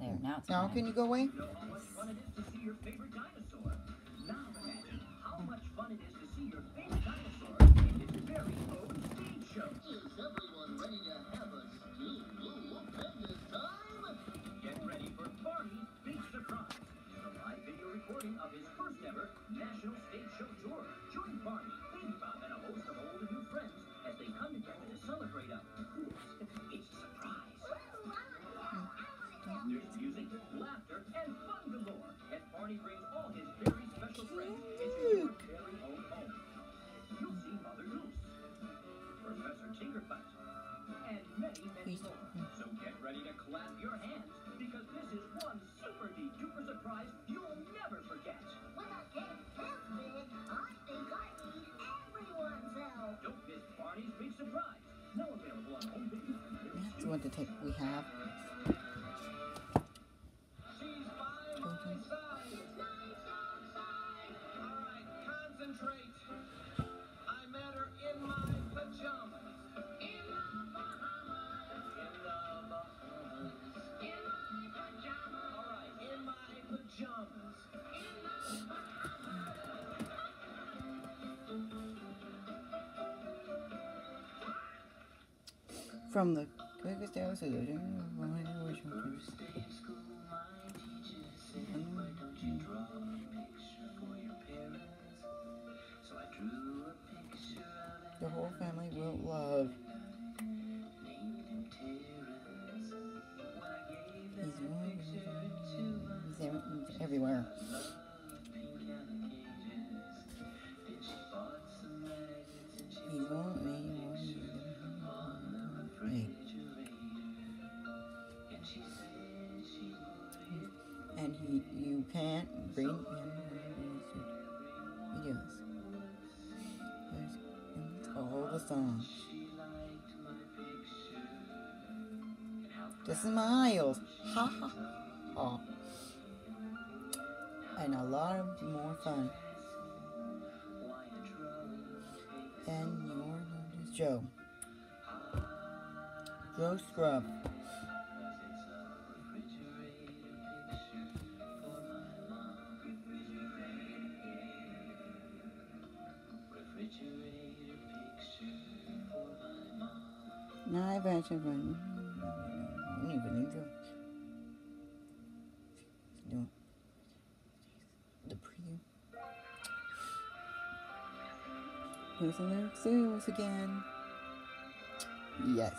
There, now it's Now can you go away? Many, many Please. more. So get ready to clap your hands because this is one super deep duper surprise you'll never forget. When I get this big, I think I need everyone's help. Don't miss Barney's Big Surprise. Now available on home video and very That's soon. what the tape we have. From the quickest house to the The whole family will love. He's everywhere. He, you can't bring him videos. There's it's all the songs. The smiles, ha ha ha, and a lot of more fun. And your name is Joe. Joe Scrub. Now I've actually run. I don't even need to. No. The preview. Here's the lyrics again. Yes.